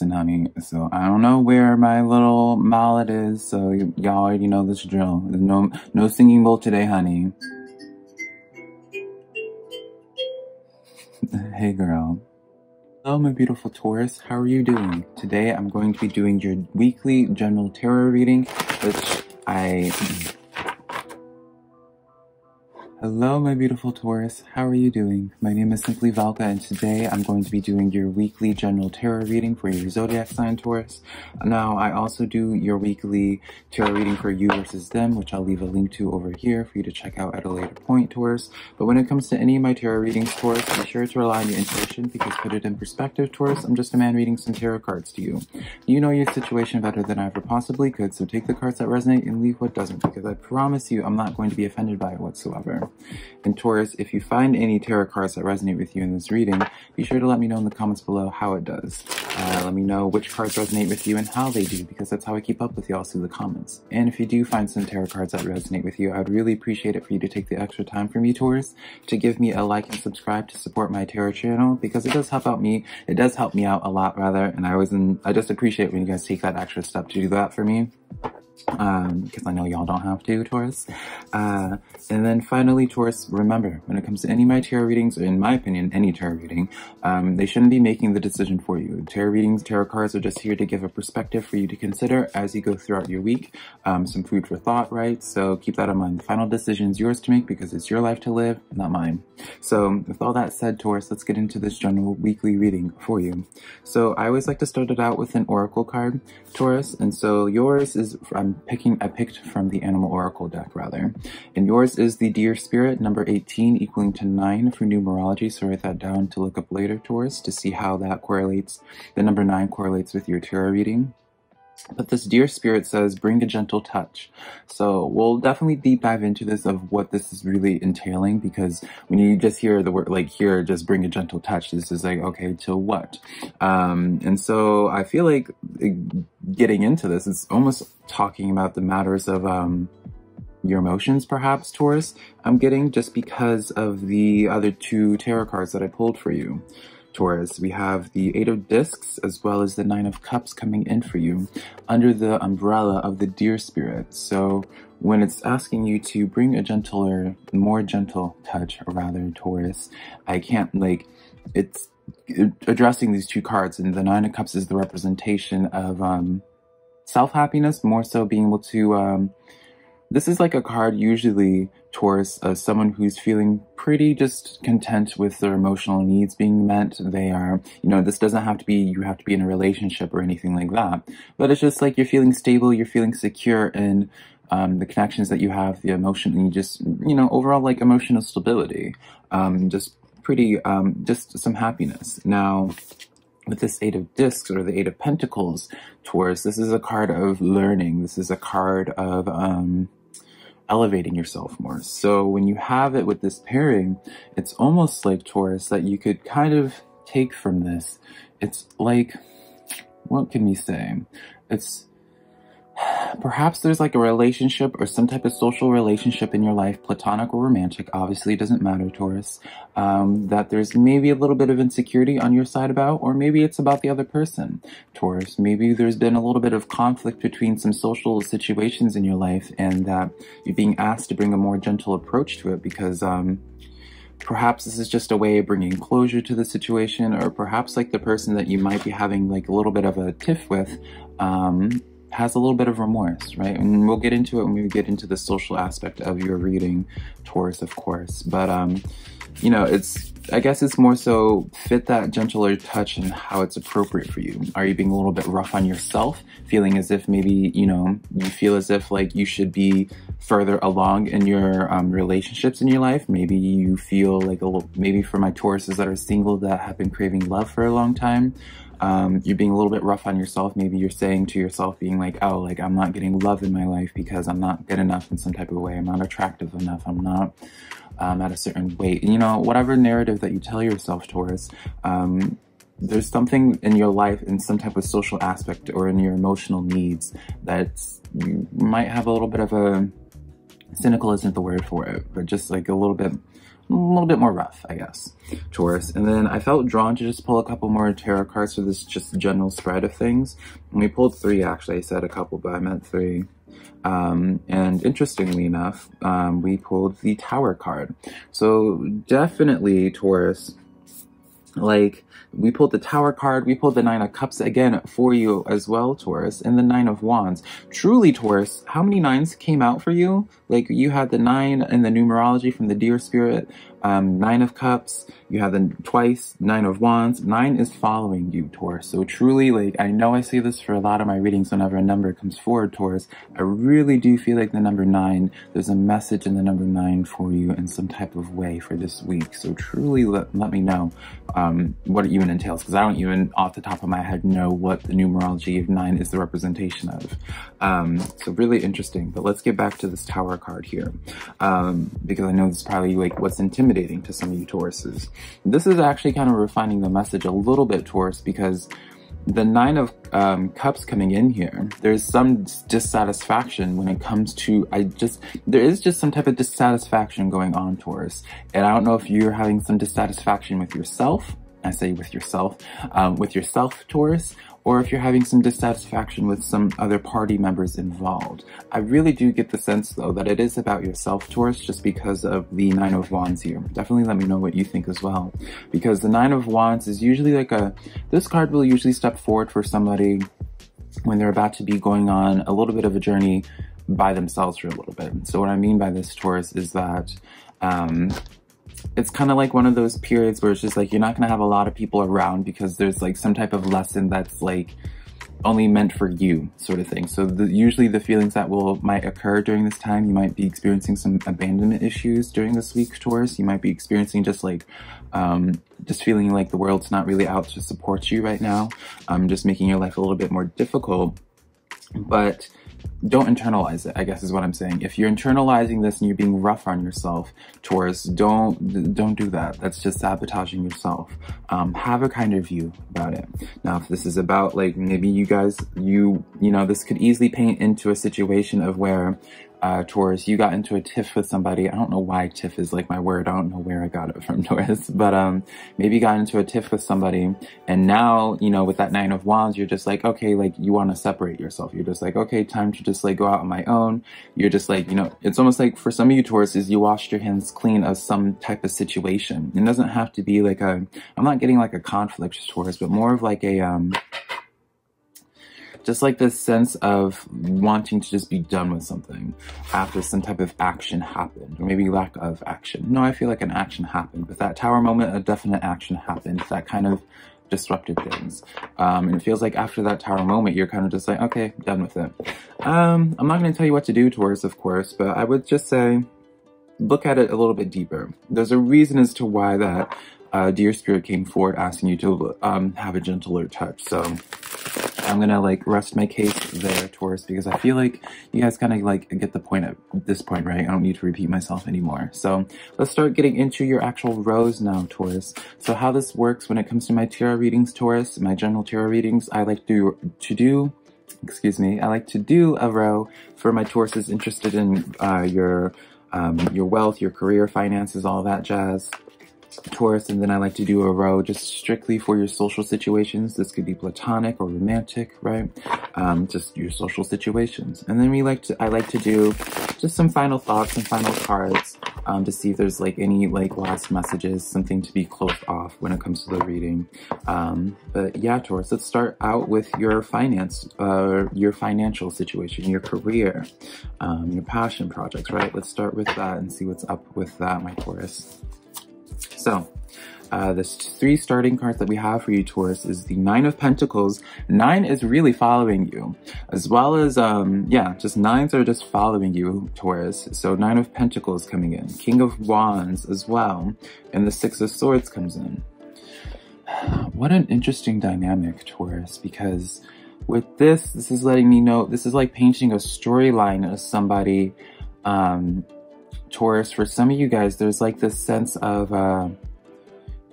and honey. So I don't know where my little mallet is. So y'all already know this drill. There's no no singing bowl today, honey. hey, girl. Hello, my beautiful Taurus. How are you doing? Today, I'm going to be doing your weekly general tarot reading, which I Hello, my beautiful Taurus. How are you doing? My name is Simply Velca, and today I'm going to be doing your weekly general tarot reading for your zodiac sign, Taurus. Now, I also do your weekly tarot reading for you versus them, which I'll leave a link to over here for you to check out at a later point, Taurus. But when it comes to any of my tarot readings, Taurus, be sure to rely on your intuition because put it in perspective, Taurus, I'm just a man reading some tarot cards to you. You know your situation better than I ever possibly could, so take the cards that resonate and leave what doesn't, because I promise you I'm not going to be offended by it whatsoever. And Taurus, if you find any tarot cards that resonate with you in this reading, be sure to let me know in the comments below how it does. Uh, let me know which cards resonate with you and how they do, because that's how I keep up with y'all through the comments. And if you do find some tarot cards that resonate with you, I'd really appreciate it for you to take the extra time for me, Taurus, to give me a like and subscribe to support my tarot channel, because it does help out me. It does help me out a lot, rather, and I always, I just appreciate when you guys take that extra step to do that for me um, because I know y'all don't have to, Taurus. Uh, and then finally, Taurus, remember, when it comes to any of my tarot readings, or in my opinion, any tarot reading, um, they shouldn't be making the decision for you. Tarot readings, tarot cards are just here to give a perspective for you to consider as you go throughout your week. Um, some food for thought, right? So keep that in mind. The final decision is yours to make because it's your life to live, not mine. So with all that said, Taurus, let's get into this general weekly reading for you. So I always like to start it out with an oracle card, Taurus. And so yours is, I'm picking, I picked from the Animal Oracle deck rather. And yours is the Deer Spirit, number 18, equaling to 9 for numerology. So write that down to look up later, Taurus, to see how that correlates, the number 9 correlates with your tarot reading. But this deer spirit says, bring a gentle touch. So we'll definitely deep dive into this of what this is really entailing because when you just hear the word like here, just bring a gentle touch, this is like, okay, to what? Um, and so I feel like getting into this, it's almost talking about the matters of, um, your emotions perhaps, Taurus, I'm getting just because of the other two tarot cards that I pulled for you. Taurus, we have the Eight of Discs as well as the Nine of Cups coming in for you under the umbrella of the Deer Spirit. So when it's asking you to bring a gentler, more gentle touch, rather, Taurus, I can't, like, it's addressing these two cards, and the Nine of Cups is the representation of um, self-happiness, more so being able to um, this is like a card usually towards uh, someone who's feeling pretty just content with their emotional needs being met. They are, you know, this doesn't have to be, you have to be in a relationship or anything like that. But it's just like you're feeling stable, you're feeling secure in um, the connections that you have, the emotion, and you just, you know, overall like emotional stability. Um, just pretty, um, just some happiness. Now, with this Eight of Discs or the Eight of Pentacles, Taurus, this is a card of learning. This is a card of, um, elevating yourself more. So when you have it with this pairing, it's almost like Taurus that you could kind of take from this. It's like, what can we say? It's perhaps there's like a relationship or some type of social relationship in your life, platonic or romantic, obviously doesn't matter, Taurus, um, that there's maybe a little bit of insecurity on your side about, or maybe it's about the other person, Taurus. Maybe there's been a little bit of conflict between some social situations in your life and that you're being asked to bring a more gentle approach to it because, um, perhaps this is just a way of bringing closure to the situation or perhaps like the person that you might be having like a little bit of a tiff with um, has a little bit of remorse, right? And we'll get into it when we get into the social aspect of your reading, Taurus, of course. But, um, you know, it's, I guess it's more so fit that gentler touch and how it's appropriate for you. Are you being a little bit rough on yourself, feeling as if maybe, you know, you feel as if like you should be further along in your um, relationships in your life? Maybe you feel like a little, maybe for my Tauruses that are single that have been craving love for a long time, um, you're being a little bit rough on yourself. Maybe you're saying to yourself, being like, oh, like I'm not getting love in my life because I'm not good enough in some type of way. I'm not attractive enough. I'm not um, at a certain weight. You know, whatever narrative that you tell yourself Taurus, um, there's something in your life in some type of social aspect or in your emotional needs that you might have a little bit of a cynical isn't the word for it, but just like a little bit a little bit more rough, I guess, Taurus. And then I felt drawn to just pull a couple more tarot cards for this just general spread of things. And we pulled three, actually. I said a couple, but I meant three. Um, and interestingly enough, um, we pulled the Tower card. So definitely, Taurus, like we pulled the tower card we pulled the nine of cups again for you as well taurus and the nine of wands. Truly taurus how many nines came out for you? Like you had the nine in the numerology from the deer spirit um, nine of cups you have the twice nine of wands. Nine is following you taurus. So truly like i know i say this for a lot of my readings whenever a number comes forward taurus. I really do feel like the number nine there's a message in the number nine for you in some type of way for this week. So truly let, let me know um, what it even entails because i don't even off the top of my head know what the numerology of nine is the representation of. Um, so really interesting but let's get back to this tower card here. Um, because i know this is probably like what's intimidating intimidating to some of you Tauruses. This is actually kind of refining the message a little bit, Taurus, because the nine of um, cups coming in here there's some dissatisfaction when it comes to i just there is just some type of dissatisfaction going on taurus and i don't know if you're having some dissatisfaction with yourself i say with yourself um, with yourself taurus or if you're having some dissatisfaction with some other party members involved. I really do get the sense though that it is about yourself, Taurus, just because of the Nine of Wands here. Definitely let me know what you think as well. Because the Nine of Wands is usually like a, this card will usually step forward for somebody when they're about to be going on a little bit of a journey by themselves for a little bit. So what I mean by this, Taurus, is that um, it's kind of like one of those periods where it's just like you're not going to have a lot of people around because there's like some type of lesson that's like only meant for you sort of thing. So the, usually the feelings that will might occur during this time, you might be experiencing some abandonment issues during this week, Taurus. You might be experiencing just like, um, just feeling like the world's not really out to support you right now. Um, just making your life a little bit more difficult. But don't internalize it, I guess is what I'm saying. If you're internalizing this and you're being rough on yourself, Taurus, don't don't do that. That's just sabotaging yourself. Um, have a kinder view about it. Now, if this is about like maybe you guys, you you know, this could easily paint into a situation of where uh, Taurus, you got into a tiff with somebody. I don't know why tiff is like my word. I don't know where I got it from Taurus, but um, maybe you got into a tiff with somebody, and now you know with that nine of wands, you're just like, okay, like you want to separate yourself. You're just like, okay, time to just like go out on my own. You're just like, you know, it's almost like for some of you Tauruses, you washed your hands clean of some type of situation. It doesn't have to be like a. I'm not getting like a conflict Taurus, but more of like a um just like this sense of wanting to just be done with something after some type of action happened, or maybe lack of action. No, I feel like an action happened. With that tower moment, a definite action happened that kind of disrupted things. Um, and it feels like after that tower moment, you're kind of just like, okay, done with it. Um, I'm not going to tell you what to do Taurus, of course, but I would just say, look at it a little bit deeper. There's a reason as to why that uh, deer spirit came forward asking you to um, have a gentler touch. So I'm gonna like rest my case there, Taurus, because I feel like you guys kind of like get the point at this point, right? I don't need to repeat myself anymore. So let's start getting into your actual rows now, Taurus. So how this works when it comes to my tarot readings, Taurus, my general tarot readings, I like to, to do excuse me, I like to do a row for my Tauruses interested in uh, your um, your wealth, your career, finances, all that jazz. Taurus, and then I like to do a row just strictly for your social situations. This could be platonic or romantic, right? Um, just your social situations. And then we like to, I like to do just some final thoughts and final cards um, to see if there's like any like last messages, something to be closed off when it comes to the reading. Um, but yeah, Taurus, let's start out with your finance, uh, your financial situation, your career, um, your passion projects, right? Let's start with that and see what's up with that, my Taurus. So, uh, the three starting cards that we have for you, Taurus, is the Nine of Pentacles. Nine is really following you, as well as, um, yeah, just nines are just following you, Taurus. So Nine of Pentacles coming in, King of Wands as well, and the Six of Swords comes in. What an interesting dynamic, Taurus, because with this, this is letting me know, this is like painting a storyline of somebody, um, Taurus, for some of you guys, there's like this sense of uh,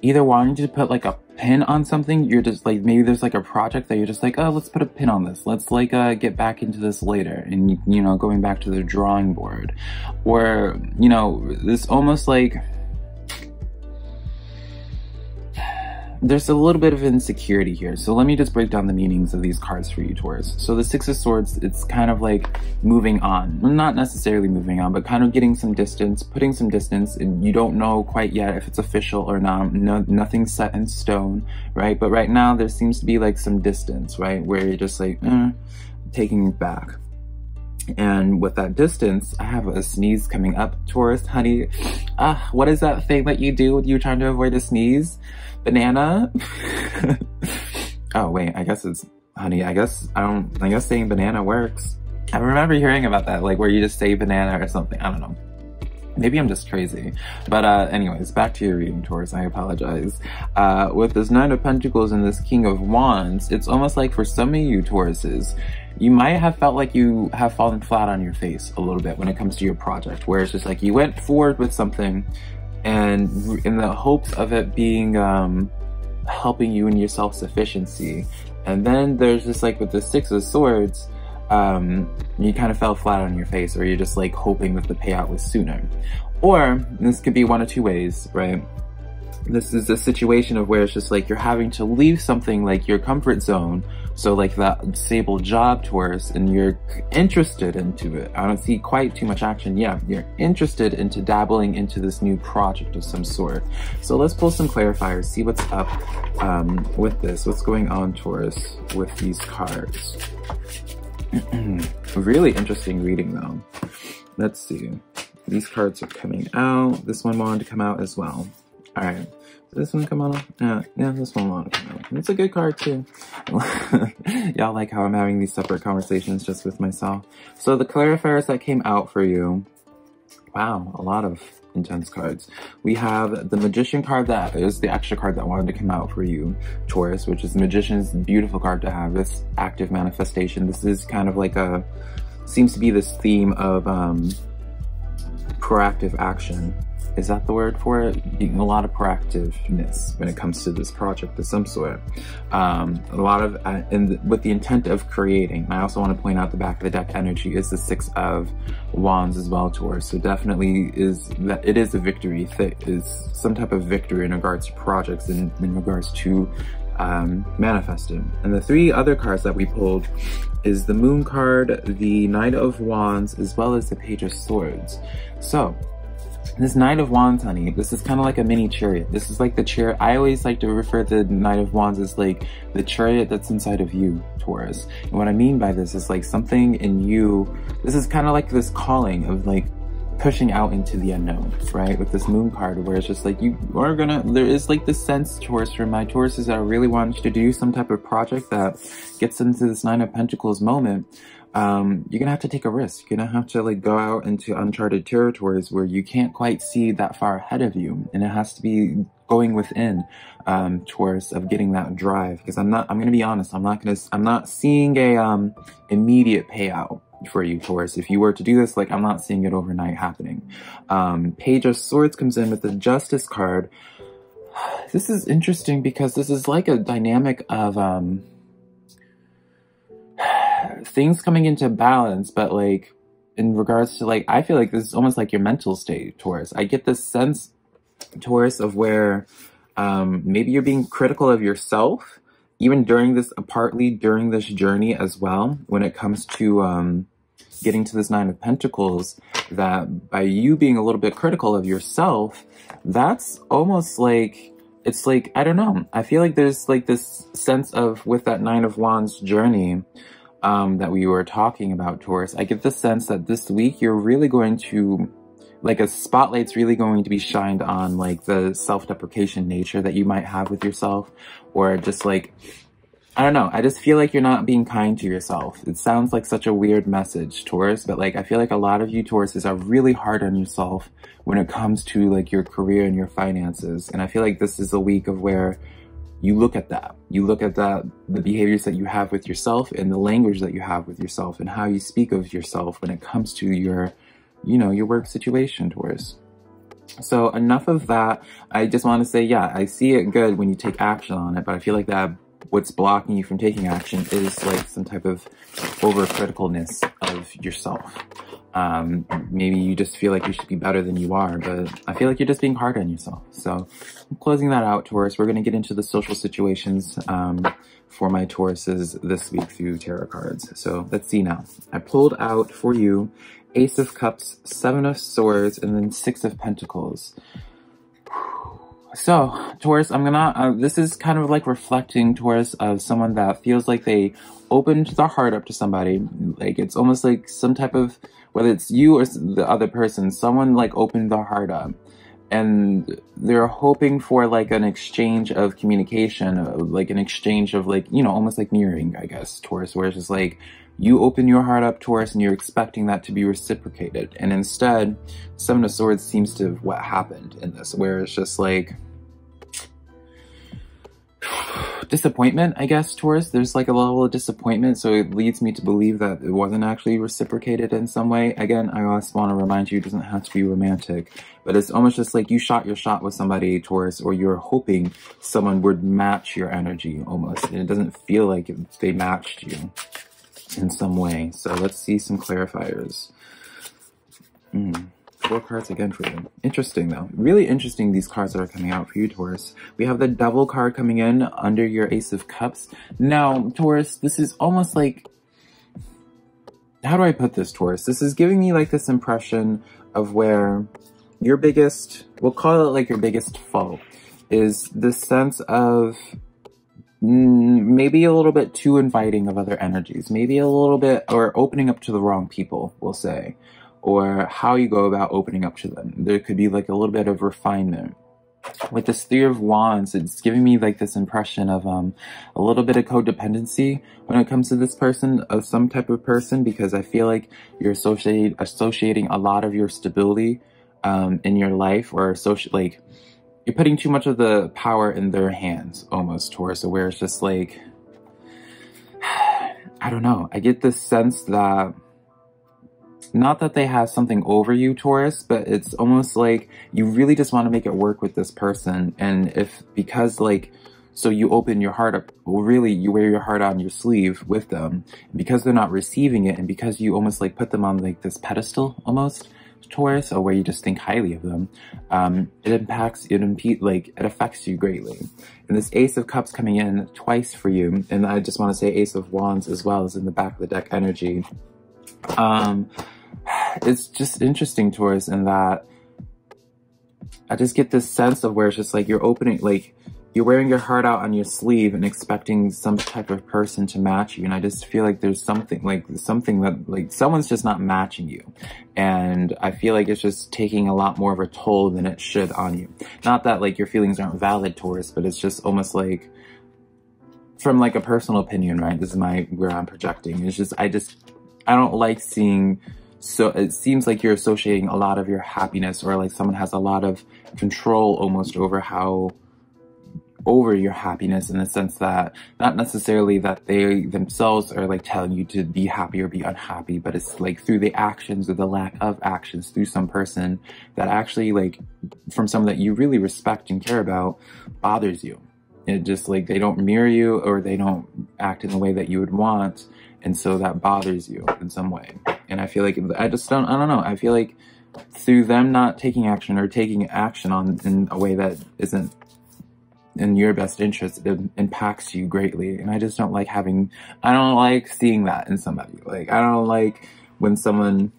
either wanting to put like a pin on something, you're just like, maybe there's like a project that you're just like, oh, let's put a pin on this. Let's like uh, get back into this later. And, you know, going back to the drawing board. Or, you know, this almost like, there's a little bit of insecurity here. So let me just break down the meanings of these cards for you, Taurus. So the Six of Swords, it's kind of like moving on. Not necessarily moving on, but kind of getting some distance, putting some distance, and you don't know quite yet if it's official or not. No, nothing's set in stone, right? But right now there seems to be like some distance, right? Where you're just like, eh, taking it back. And with that distance, I have a sneeze coming up. Taurus, honey, ah, what is that thing that you do when you're trying to avoid a sneeze? Banana? oh, wait, I guess it's, honey, I guess, I don't, I guess saying banana works. I remember hearing about that, like where you just say banana or something. I don't know. Maybe I'm just crazy. But uh, anyways, back to your reading, Taurus. I apologize. Uh, with this Nine of Pentacles and this King of Wands, it's almost like for some of you Tauruses, you might have felt like you have fallen flat on your face a little bit when it comes to your project, where it's just like you went forward with something and in the hopes of it being um, helping you in your self-sufficiency. And then there's just like with the Six of Swords, um, you kind of fell flat on your face or you're just like hoping that the payout was sooner. Or this could be one of two ways, right? This is a situation of where it's just like you're having to leave something like your comfort zone. So like that stable job Taurus and you're interested into it. I don't see quite too much action. Yeah, you're interested into dabbling into this new project of some sort. So let's pull some clarifiers, see what's up um, with this. What's going on Taurus with these cards. really interesting reading though. Let's see. These cards are coming out. This one wanted to come out as well. All right. This one come on? Yeah, yeah, this one out. It's a good card too. Y'all like how I'm having these separate conversations just with myself. So the clarifiers that came out for you. Wow, a lot of intense cards. We have the Magician card that is the extra card that wanted to come out for you, Taurus, which is Magician's beautiful card to have. This active manifestation. This is kind of like a, seems to be this theme of um, proactive action is that the word for it? A lot of proactiveness when it comes to this project of some sort. Um, a lot of, uh, and with the intent of creating. I also want to point out the back of the deck energy is the six of wands as well, Taurus. So definitely is that it is a victory that is some type of victory in regards to projects and in regards to um, manifesting. And the three other cards that we pulled is the Moon card, the Knight of Wands, as well as the Page of Swords. So this Knight of Wands, honey, this is kind of like a mini chariot. This is like the chariot. I always like to refer to the Knight of Wands as like the chariot that's inside of you, Taurus. And what I mean by this is like something in you, this is kind of like this calling of like pushing out into the unknown, right? With this moon card where it's just like you are gonna, there is like this sense Taurus for my Tauruses that I really want to do some type of project that gets into this Nine of Pentacles moment um, you're gonna have to take a risk. You're gonna have to like go out into uncharted territories where you can't quite see that far ahead of you, and it has to be going within um, towards of getting that drive. Because I'm not, I'm gonna be honest, I'm not gonna, I'm not seeing a um, immediate payout for you, Taurus. If you were to do this, like I'm not seeing it overnight happening. Um, Page of Swords comes in with the Justice card. This is interesting because this is like a dynamic of um, things coming into balance, but like in regards to like, I feel like this is almost like your mental state, Taurus. I get this sense, Taurus, of where um, maybe you're being critical of yourself, even during this, partly during this journey as well, when it comes to um, getting to this Nine of Pentacles, that by you being a little bit critical of yourself, that's almost like it's like, I don't know. I feel like there's like this sense of with that Nine of Wands journey um, that we were talking about, Taurus, I get the sense that this week you're really going to, like a spotlight's really going to be shined on like the self-deprecation nature that you might have with yourself or just like, I don't know. I just feel like you're not being kind to yourself. It sounds like such a weird message, Taurus, but like I feel like a lot of you Tauruses are really hard on yourself when it comes to like your career and your finances. And I feel like this is a week of where you look at that. You look at that, the behaviors that you have with yourself and the language that you have with yourself and how you speak of yourself when it comes to your, you know, your work situation, Taurus. So enough of that. I just want to say, yeah, I see it good when you take action on it, but I feel like that what's blocking you from taking action is like some type of overcriticalness of yourself. Um, maybe you just feel like you should be better than you are, but I feel like you're just being hard on yourself. So I'm closing that out, Taurus. We're going to get into the social situations um, for my Tauruses this week through tarot cards. So let's see now. I pulled out for you Ace of Cups, Seven of Swords, and then Six of Pentacles. So, Taurus, I'm gonna, uh, this is kind of like reflecting Taurus of someone that feels like they opened their heart up to somebody. Like, it's almost like some type of, whether it's you or the other person, someone like opened their heart up. And they're hoping for like an exchange of communication, uh, like an exchange of like, you know, almost like mirroring, I guess, Taurus, where it's just like, you open your heart up, Taurus, and you're expecting that to be reciprocated. And instead, Seven of Swords seems to have what happened in this, where it's just like disappointment, I guess, Taurus. There's like a level of disappointment, so it leads me to believe that it wasn't actually reciprocated in some way. Again, I also want to remind you, it doesn't have to be romantic, but it's almost just like you shot your shot with somebody, Taurus, or you're hoping someone would match your energy almost, and it doesn't feel like they matched you in some way. So let's see some clarifiers. Mm. Four cards again for you. Interesting though. Really interesting these cards that are coming out for you, Taurus. We have the Devil card coming in under your Ace of Cups. Now, Taurus, this is almost like... How do I put this, Taurus? This is giving me like this impression of where your biggest, we'll call it like your biggest foe, is this sense of maybe a little bit too inviting of other energies, maybe a little bit, or opening up to the wrong people, we'll say, or how you go about opening up to them. There could be like a little bit of refinement. With this Three of Wands, it's giving me like this impression of um, a little bit of codependency when it comes to this person, of some type of person, because I feel like you're associate, associating a lot of your stability um, in your life or associate, like, you're putting too much of the power in their hands almost towards so where it's just like I don't know. I get this sense that not that they have something over you, Taurus, but it's almost like you really just want to make it work with this person. And if because like so you open your heart up, well, really you wear your heart on your sleeve with them because they're not receiving it and because you almost like put them on like this pedestal almost, Taurus or where you just think highly of them, um, it impacts, it impede, like, it affects you greatly. And this Ace of Cups coming in twice for you, and I just want to say Ace of Wands as well as in the back of the deck energy. Um, it's just interesting, Taurus, in that I just get this sense of where it's just like you're opening, like, you're wearing your heart out on your sleeve and expecting some type of person to match you. And I just feel like there's something like something that like someone's just not matching you. And I feel like it's just taking a lot more of a toll than it should on you. Not that like your feelings aren't valid, Taurus, but it's just almost like from like a personal opinion, right? This is my, where I'm projecting. It's just, I just, I don't like seeing so it seems like you're associating a lot of your happiness or like someone has a lot of control almost over how over your happiness in the sense that not necessarily that they themselves are like telling you to be happy or be unhappy, but it's like through the actions or the lack of actions through some person that actually like from someone that you really respect and care about bothers you. It just like they don't mirror you or they don't act in the way that you would want. And so that bothers you in some way. And I feel like I just don't, I don't know. I feel like through them not taking action or taking action on in a way that isn't in your best interest, it impacts you greatly. And I just don't like having, I don't like seeing that in somebody. Like, I don't like when someone,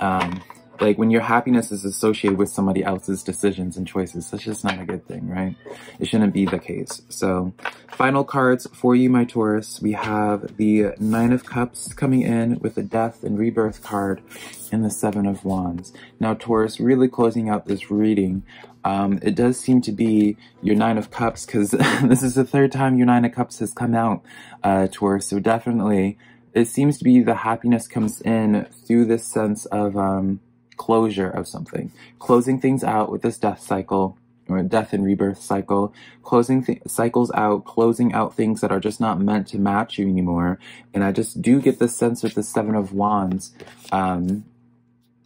um, like when your happiness is associated with somebody else's decisions and choices, that's just not a good thing, right? It shouldn't be the case. So final cards for you, my Taurus. We have the Nine of Cups coming in with the Death and Rebirth card and the Seven of Wands. Now, Taurus, really closing out this reading, um, it does seem to be your Nine of Cups because this is the third time your Nine of Cups has come out, uh, Taurus. So definitely, it seems to be the happiness comes in through this sense of um, closure of something, closing things out with this death cycle or death and rebirth cycle, closing th- cycles out, closing out things that are just not meant to match you anymore. And I just do get this sense with the Seven of Wands um,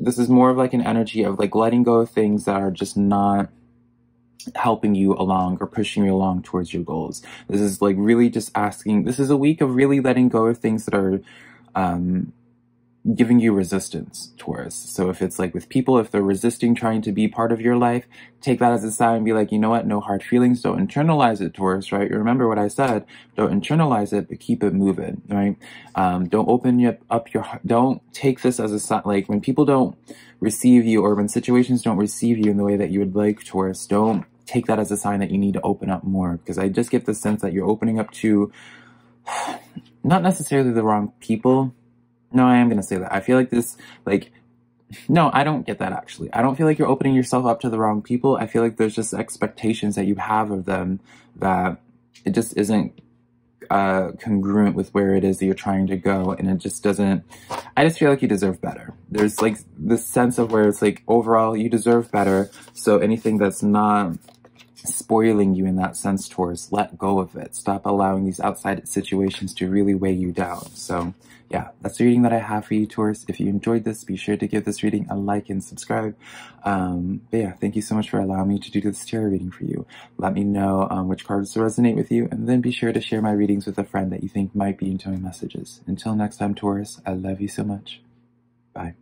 this is more of like an energy of like letting go of things that are just not helping you along or pushing you along towards your goals. This is like really just asking, this is a week of really letting go of things that are, um, giving you resistance, Taurus. So if it's like with people, if they're resisting trying to be part of your life, take that as a sign and be like, you know what? No hard feelings. Don't internalize it, Taurus, right? You remember what I said. Don't internalize it, but keep it moving, right? Um, don't open up your heart. Don't take this as a sign. Like when people don't receive you or when situations don't receive you in the way that you would like, Taurus, don't take that as a sign that you need to open up more because I just get the sense that you're opening up to not necessarily the wrong people, no, I am going to say that. I feel like this, like, no, I don't get that actually. I don't feel like you're opening yourself up to the wrong people. I feel like there's just expectations that you have of them that it just isn't uh, congruent with where it is that you're trying to go. And it just doesn't, I just feel like you deserve better. There's like this sense of where it's like overall you deserve better. So anything that's not spoiling you in that sense Taurus let go of it. Stop allowing these outside situations to really weigh you down. So yeah, that's the reading that I have for you, Taurus. If you enjoyed this, be sure to give this reading a like and subscribe. Um, but yeah, thank you so much for allowing me to do this tarot reading for you. Let me know um, which cards resonate with you, and then be sure to share my readings with a friend that you think might be into my messages. Until next time, Taurus, I love you so much. Bye.